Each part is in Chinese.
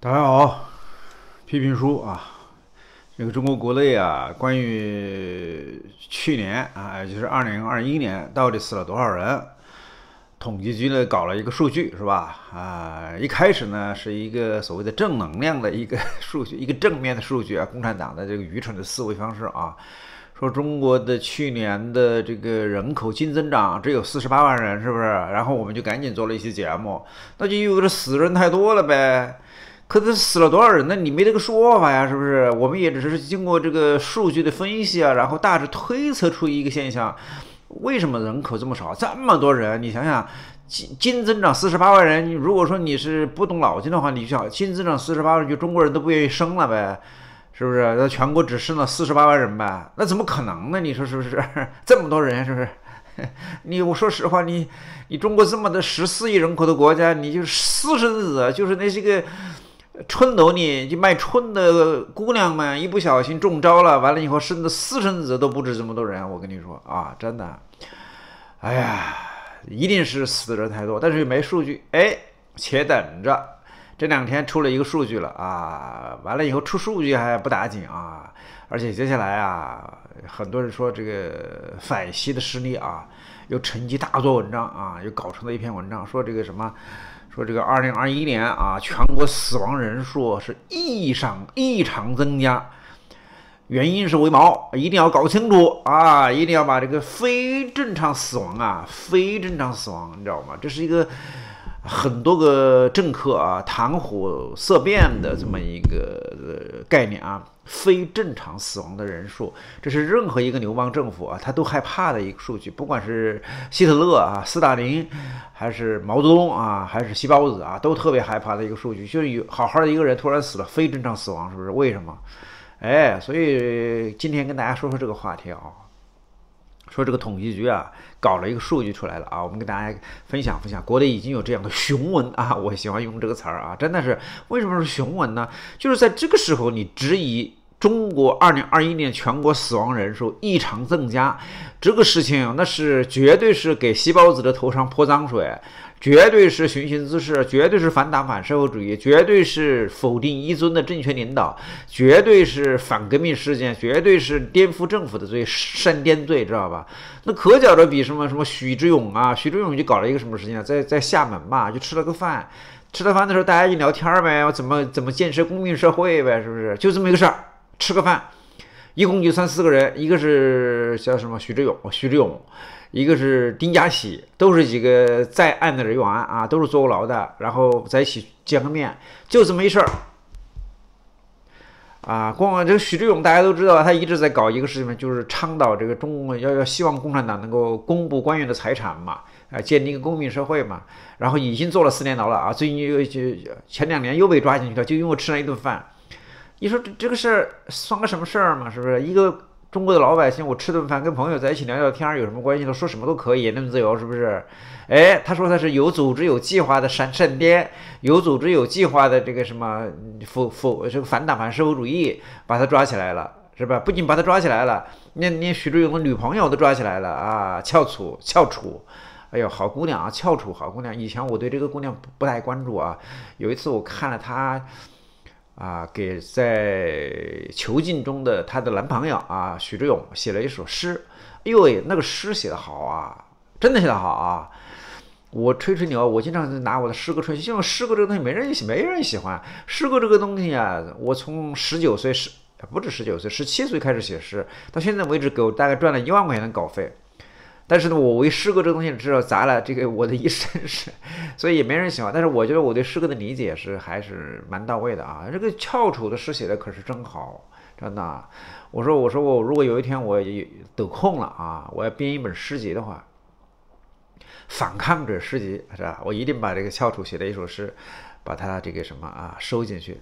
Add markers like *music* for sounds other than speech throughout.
大家好，批评书啊，这个中国国内啊，关于去年啊，也就是二零二一年到底死了多少人，统计局呢搞了一个数据是吧？啊，一开始呢是一个所谓的正能量的一个数据，*laughs* 一个正面的数据啊，共产党的这个愚蠢的思维方式啊，说中国的去年的这个人口净增长只有四十八万人，是不是？然后我们就赶紧做了一期节目，那就意味着死人太多了呗。可是死了多少人呢？你没这个说法呀，是不是？我们也只是经过这个数据的分析啊，然后大致推测出一个现象：为什么人口这么少？这么多人，你想想，净净增长四十八万人，如果说你是不动脑筋的话，你就想净增长四十八万，就中国人都不愿意生了呗，是不是？那全国只剩了四十八万人呗？那怎么可能呢？你说是不是？*laughs* 这么多人，是不是？*laughs* 你我说实话，你你中国这么的十四亿人口的国家，你就私生子，就是那些个。春楼里就卖春的姑娘们，一不小心中招了，完了以后生的私生子都不止这么多人。我跟你说啊，真的，哎呀，一定是死的人太多，但是又没数据。哎，且等着，这两天出了一个数据了啊，完了以后出数据还不打紧啊，而且接下来啊，很多人说这个反西的势力啊，又趁机大做文章啊，又搞成了一篇文章，说这个什么。说这个二零二一年啊，全国死亡人数是异常异常增加，原因是为毛？一定要搞清楚啊！一定要把这个非正常死亡啊，非正常死亡，你知道吗？这是一个很多个政客啊谈虎色变的这么一个概念啊。非正常死亡的人数，这是任何一个流氓政府啊，他都害怕的一个数据。不管是希特勒啊、斯大林，还是毛泽东啊，还是西包子啊，都特别害怕的一个数据，就是有好好的一个人突然死了，非正常死亡，是不是？为什么？哎，所以今天跟大家说说这个话题啊，说这个统计局啊搞了一个数据出来了啊，我们跟大家分享分享。国内已经有这样的雄文啊，我喜欢用这个词儿啊，真的是为什么是雄文呢？就是在这个时候你质疑。中国二零二一年全国死亡人数异常增加，这个事情那是绝对是给细胞子的头上泼脏水，绝对是寻衅滋事，绝对是反党反社会主义，绝对是否定一尊的政权领导，绝对是反革命事件，绝对是颠覆政府的罪，煽颠罪，知道吧？那可觉着比什么什么许志勇啊，许志勇就搞了一个什么事情啊，在在厦门嘛，就吃了个饭，吃了饭的时候大家一聊天呗，怎么怎么建设公民社会呗，是不是？就这么一个事儿。吃个饭，一共就三四个人，一个是叫什么徐志勇，徐志勇，一个是丁家喜，都是几个在案的人员啊，都是坐过牢的，然后在一起见个面，就这么一事儿。啊，光这个徐志勇大家都知道，他一直在搞一个事情，就是倡导这个中国要要希望共产党能够公布官员的财产嘛，啊，建立一个公民社会嘛，然后已经坐了四年牢了啊，最近又就前两年又被抓进去了，就因为吃了一顿饭。你说这这个事儿算个什么事儿嘛？是不是一个中国的老百姓，我吃顿饭跟朋友在一起聊聊天儿有什么关系呢？说什么都可以，言论自由是不是？哎，他说他是有组织有计划的闪闪电，有组织有计划的这个什么否否这个反党反社会主义，把他抓起来了，是吧？不仅把他抓起来了，连连徐志勇的女朋友都抓起来了啊！翘楚翘楚，哎呦，好姑娘啊，翘楚好姑娘。以前我对这个姑娘不不太关注啊，有一次我看了她。啊，给在囚禁中的她的男朋友啊，许志勇写了一首诗。哎呦喂，那个诗写得好啊，真的写得好啊！我吹吹牛，我经常拿我的诗歌吹。因为诗歌这个东西没人喜，没人喜欢。诗歌这个东西啊，我从十九岁十不止十九岁，十七岁开始写诗，到现在为止给我大概赚了一万块钱的稿费。但是呢，我为诗歌这个东西知道砸了这个我的一生是，*laughs* 所以也没人喜欢。但是我觉得我对诗歌的理解是还是蛮到位的啊。这个翘楚的诗写的可是真好，真的。我说我说我如果有一天我有得空了啊，我要编一本诗集的话，反抗者诗集是吧？我一定把这个翘楚写的一首诗，把它这个什么啊收进去。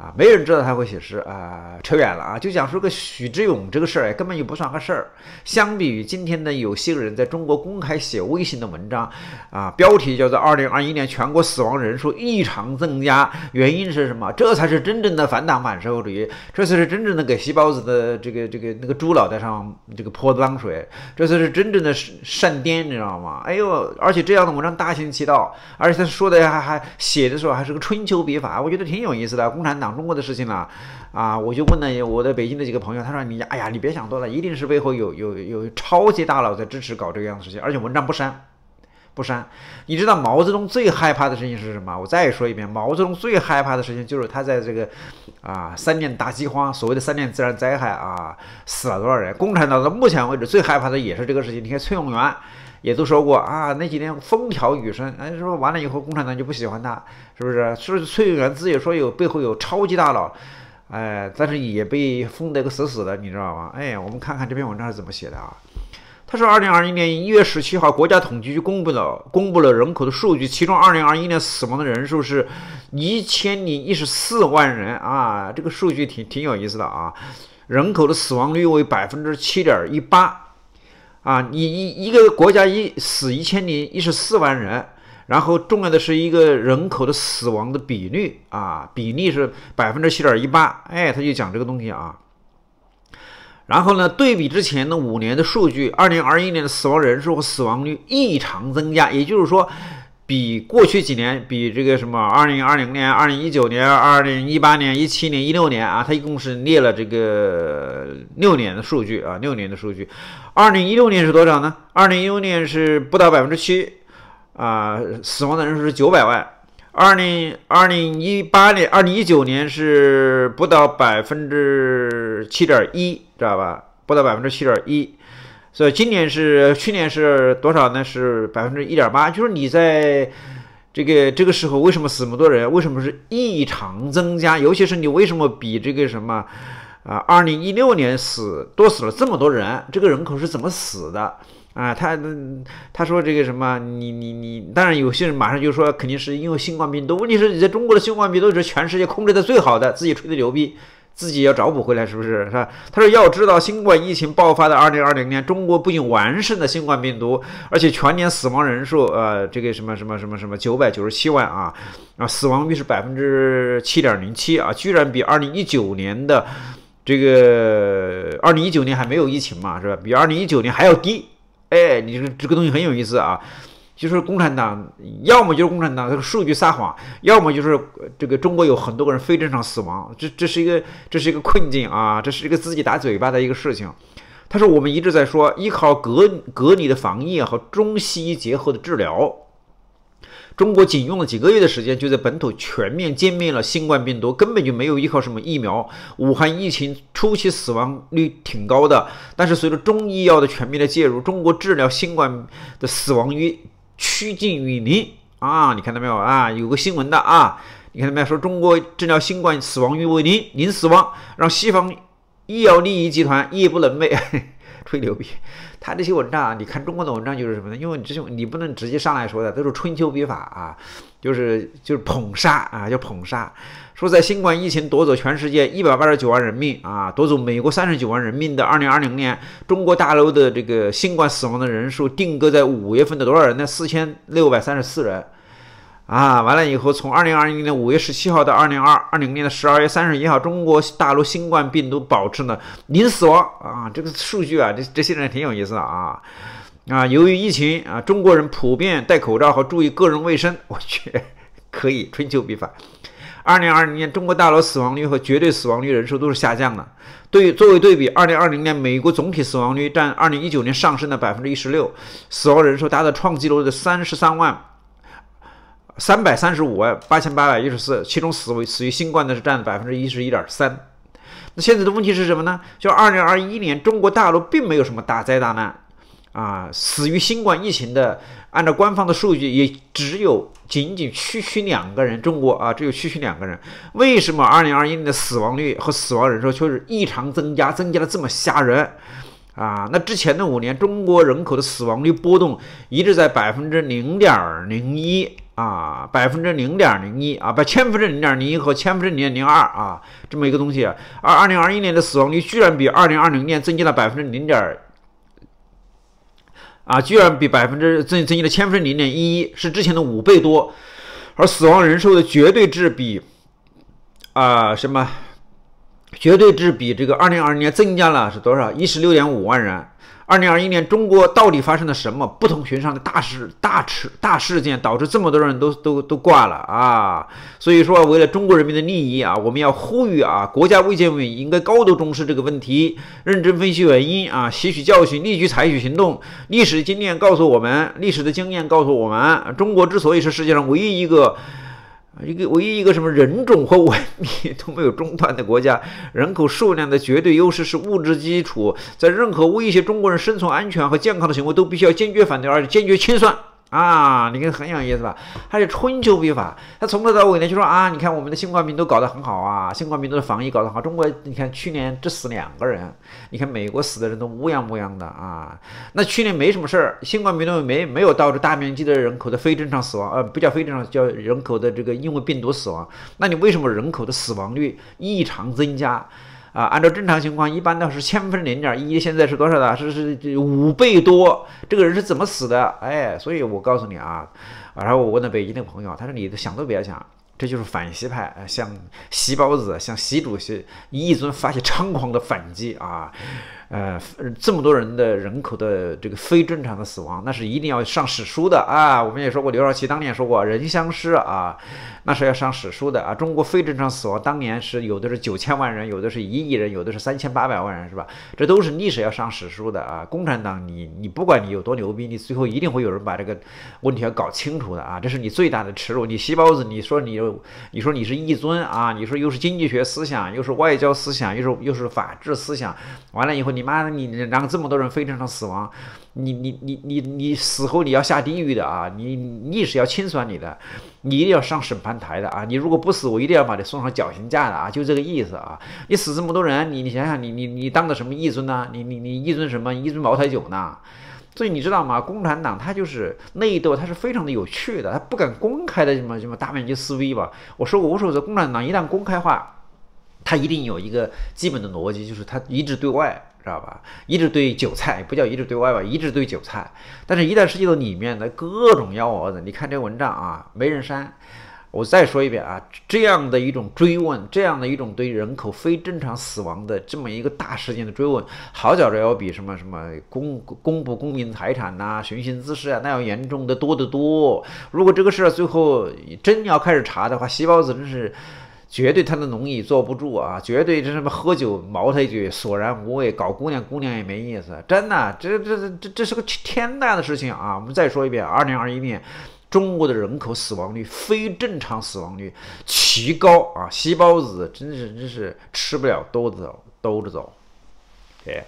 啊，没人知道他会写诗啊，扯远了啊，就讲说个许志勇这个事儿，根本就不算个事儿。相比于今天的有些人在中国公开写微信的文章，啊，标题叫做“二零二一年全国死亡人数异常增加，原因是什么？”这才是真正的反党反社会主义，这才是真正的给细包子的这个这个那个猪脑袋上这个泼脏水，这才是真正的善颠，你知道吗？哎呦，而且这样的文章大行其道，而且他说的还还写的时候还是个春秋笔法，我觉得挺有意思的。共产党。中国的事情了，啊，我就问了我的北京的几个朋友，他说你，哎呀，你别想多了，一定是背后有有有超级大佬在支持搞这个样的事情，而且文章不删，不删。你知道毛泽东最害怕的事情是什么？我再说一遍，毛泽东最害怕的事情就是他在这个啊三年大饥荒，所谓的三年自然灾害啊，死了多少人？共产党到目前为止最害怕的也是这个事情。你看崔永元。也都说过啊，那几年风调雨顺，哎，说完了以后，共产党就不喜欢他，是不是？是崔永元自己说有背后有超级大佬，哎，但是也被封得个死死的，你知道吗？哎，我们看看这篇文章是怎么写的啊？他说，二零二一年一月十七号，国家统计局公布了公布了人口的数据，其中二零二一年死亡的人数是一千零一十四万人啊，这个数据挺挺有意思的啊，人口的死亡率为百分之七点一八。啊，你一一个国家一死一千零一十四万人，然后重要的是一个人口的死亡的比率啊，比例是百分之七点一八，哎，他就讲这个东西啊。然后呢，对比之前的五年的数据，二零二一年的死亡人数和死亡率异常增加，也就是说。比过去几年，比这个什么二零二零年、二零一九年、二零一八年、一七年、一六年啊，它一共是列了这个六年的数据啊，六年的数据。二零一六年是多少呢？二零一六年是不到百分之七啊，死亡的人数是九百万。二零二零一八年、二零一九年是不到百分之七点一，知道吧？不到百分之七点一。所以今年是去年是多少呢？是百分之一点八。就是你在这个这个时候，为什么死那么多人？为什么是异常增加？尤其是你为什么比这个什么啊？二零一六年死多死了这么多人？这个人口是怎么死的啊？他他说这个什么？你你你，当然有些人马上就说肯定是因为新冠病毒。问题是你在中国的新冠病毒是全世界控制的最好的，自己吹的牛逼。自己要找补回来，是不是？是吧？他说要知道，新冠疫情爆发的二零二零年，中国不仅完胜了新冠病毒，而且全年死亡人数，呃，这个什么什么什么什么九百九十七万啊，啊，死亡率是百分之七点零七啊，居然比二零一九年的这个二零一九年还没有疫情嘛，是吧？比二零一九年还要低。哎，你说这个东西很有意思啊。就是共产党，要么就是共产党这个数据撒谎，要么就是这个中国有很多个人非正常死亡，这这是一个这是一个困境啊，这是一个自己打嘴巴的一个事情。他说我们一直在说依靠隔隔离的防疫和中西医结合的治疗，中国仅用了几个月的时间就在本土全面歼灭了新冠病毒，根本就没有依靠什么疫苗。武汉疫情初期死亡率挺高的，但是随着中医药的全面的介入，中国治疗新冠的死亡率。趋近于零啊！你看到没有啊？有个新闻的啊！你看到没有？说中国治疗新冠死亡率为零，零死亡，让西方医药利益集团夜不能寐，吹牛逼。他这些文章啊，你看中国的文章就是什么呢？因为你这些你不能直接上来说的，都是春秋笔法啊，就是就是捧杀啊，叫捧杀。说在新冠疫情夺走全世界一百八十九万人命啊，夺走美国三十九万人命的二零二零年，中国大陆的这个新冠死亡的人数定格在五月份的多少人呢？四千六百三十四人啊！完了以后，从二零二零年五月十七号到二零二二零年的十二月三十一号，中国大陆新冠病毒保持了零死亡啊！这个数据啊，这这些人挺有意思的啊啊！由于疫情啊，中国人普遍戴口罩和注意个人卫生，*laughs* 我去，可以春秋笔法。二零二零年，中国大陆死亡率和绝对死亡率人数都是下降的。对，作为对比，二零二零年美国总体死亡率占二零一九年上升的百分之一十六，死亡人数达到创纪录的三十三万三百三十五万八千八百一十四，其中死为死于新冠的是占百分之一十一点三。那现在的问题是什么呢？就二零二一年，中国大陆并没有什么大灾大难。啊，死于新冠疫情的，按照官方的数据，也只有仅仅区区两个人。中国啊，只有区区两个人。为什么二零二一年的死亡率和死亡人数却是异常增加，增加的这么吓人？啊，那之前的五年，中国人口的死亡率波动一直在百分之零点零一。啊，百分之零点零一啊，不千分之零点零一和千分之零点零二啊，这么一个东西，而二零二一年的死亡率居然比二零二零年增加了百分之零点，啊，居然比百分之增增加了千分之零点一一，是之前的五倍多，而死亡人数的绝对值比啊什么，绝对值比这个二零二零年增加了是多少？一十六点五万人。二零二一年，中国到底发生了什么不同寻常的大事、大事、大事件，导致这么多人都都都挂了啊？所以说，为了中国人民的利益啊，我们要呼吁啊，国家卫健委应该高度重视这个问题，认真分析原因啊，吸取教训，立即采取行动。历史经验告诉我们，历史的经验告诉我们，中国之所以是世界上唯一一个。一个唯一一个什么人种和文明 *laughs* 都没有中断的国家，人口数量的绝对优势是物质基础，在任何威胁中国人生存安全和健康的行为都必须要坚决反对，而且坚决清算。啊，你看很有意思吧？他是春秋笔法，他从头到尾呢就说啊，你看我们的新冠病毒搞得很好啊，新冠病毒的防疫搞得好。中国你看去年只死两个人，你看美国死的人都乌泱乌泱的啊。那去年没什么事儿，新冠病毒没没有导致大面积的人口的非正常死亡，呃，不叫非正常，叫人口的这个因为病毒死亡。那你为什么人口的死亡率异常增加？啊，按照正常情况，一般都是千分零点一，现在是多少的？是是五倍多。这个人是怎么死的？哎，所以我告诉你啊，然后我问了北京的朋友，他说你想都不要想，这就是反西派，像习包子、像习主席一尊发起猖狂的反击啊！呃，这么多人的人口的这个非正常的死亡，那是一定要上史书的啊！我们也说过，刘少奇当年说过，人相失啊，那是要上史书的啊！中国非正常死亡当年是有的是九千万人，有的是一亿人，有的是三千八百万人，是吧？这都是历史要上史书的啊！共产党，你你不管你有多牛逼，你最后一定会有人把这个问题要搞清楚的啊！这是你最大的耻辱！你细包子，你说你你说你是一尊啊？你说又是经济学思想，又是外交思想，又是又是法治思想，完了以后你。你妈的，你让这么多人非正常死亡，你你你你你死后你要下地狱的啊！你历史要清算你的，你一定要上审判台的啊！你如果不死，我一定要把你送上绞刑架的啊！就这个意思啊！你死这么多人，你你想想，你你你当的什么义尊呢？你你你义尊什么？一尊茅台酒呢？所以你知道吗？共产党他就是内斗，他是非常的有趣的，他不敢公开的什么什么大面积思维吧？我说过无数次，共产党一旦公开化，他一定有一个基本的逻辑，就是他一致对外。知道吧？一直对韭菜，不叫一直对外吧，一直对韭菜。但是，一旦涉及到里面的各种幺蛾子，你看这文章啊，没人删。我再说一遍啊，这样的一种追问，这样的一种对人口非正常死亡的这么一个大事件的追问，好觉着要比什么什么公公布公民财产呐、寻衅滋事啊，那要严重的多得多。如果这个事儿最后真要开始查的话，细胞子真是。绝对他的农艺坐不住啊！绝对这什么喝酒茅台酒索然无味，搞姑娘姑娘也没意思，真的，这这这这是个天大的事情啊！我们再说一遍，二零二一年中国的人口死亡率非正常死亡率奇高啊！细胞子真是真是吃不了兜着走，兜着走，哎。